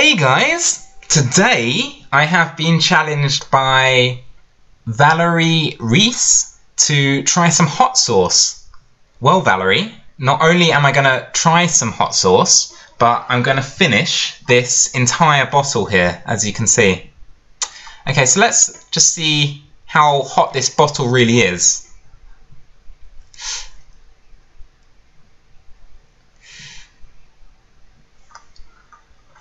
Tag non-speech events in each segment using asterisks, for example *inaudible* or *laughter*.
Hey guys! Today I have been challenged by Valerie Reese to try some hot sauce. Well, Valerie, not only am I going to try some hot sauce, but I'm going to finish this entire bottle here, as you can see. Okay, so let's just see how hot this bottle really is.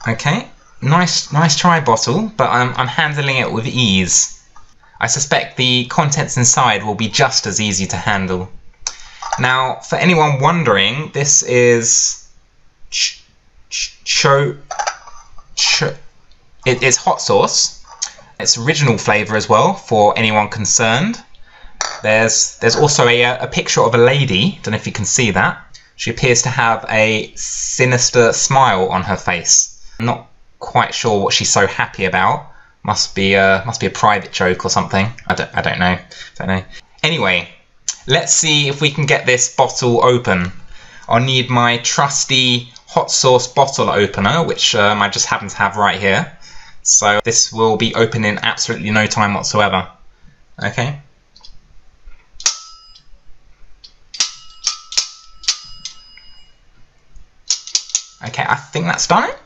Okay, nice, nice try bottle, but I'm, I'm handling it with ease. I suspect the contents inside will be just as easy to handle. Now, for anyone wondering, this is ch cho, cho it is hot sauce. It's original flavour as well for anyone concerned. There's there's also a, a picture of a lady. Don't know if you can see that. She appears to have a sinister smile on her face. Not quite sure what she's so happy about. Must be a must be a private joke or something. I don't I don't know. Don't know. Anyway, let's see if we can get this bottle open. I'll need my trusty hot sauce bottle opener, which um, I just happen to have right here. So this will be open in absolutely no time whatsoever. Okay. Okay, I think that's done it.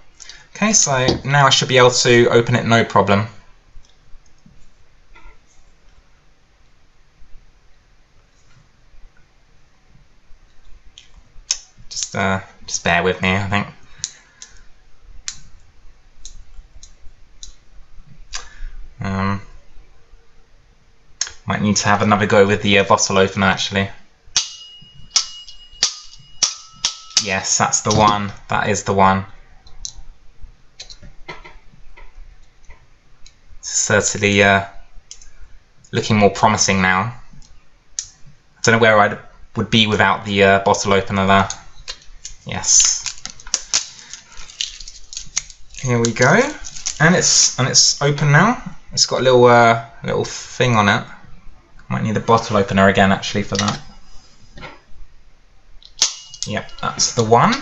Okay, so now I should be able to open it no problem. Just, uh, just bear with me, I think. Um, might need to have another go with the uh, bottle opener actually. Yes, that's the one. That is the one. Certainly uh, looking more promising now. I don't know where I would be without the uh, bottle opener there. Yes. Here we go, and it's and it's open now. It's got a little uh, little thing on it. Might need a bottle opener again actually for that. Yep, that's the one.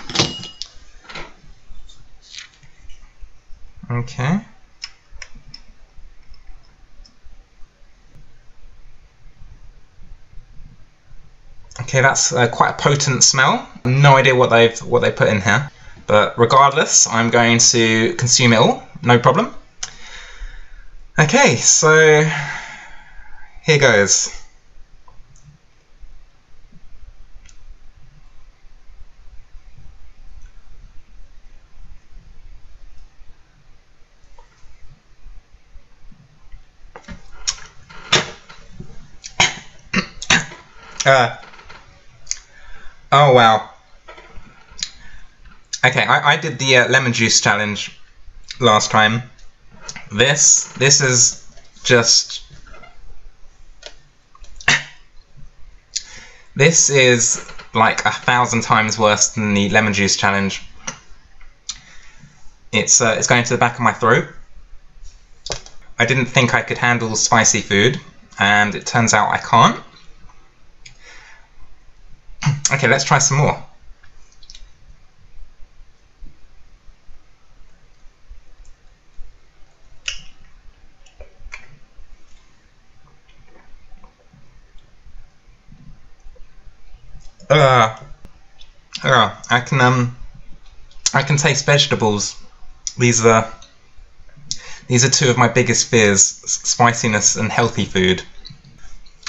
Okay. Okay, that's uh, quite a potent smell. No idea what they've what they put in here, but regardless, I'm going to consume it all. No problem. Okay, so here goes. *coughs* uh, Oh wow. Okay, I, I did the uh, lemon juice challenge last time. This this is just *laughs* this is like a thousand times worse than the lemon juice challenge. It's uh, it's going to the back of my throat. I didn't think I could handle spicy food, and it turns out I can't. Okay, let's try some more. Uh, uh, I can um, I can taste vegetables. These are these are two of my biggest fears: spiciness and healthy food.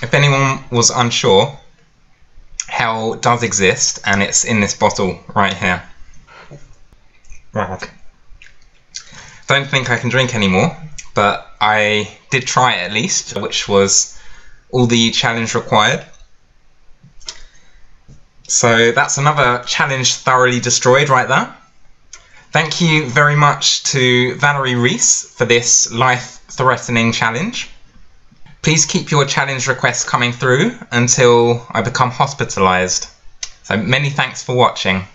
If anyone was unsure, hell does exist and it's in this bottle right here. Right. Don't think I can drink anymore, but I did try it at least, which was all the challenge required. So that's another challenge thoroughly destroyed right there. Thank you very much to Valerie Reese for this life-threatening challenge. Please keep your challenge requests coming through until I become hospitalized. So many thanks for watching.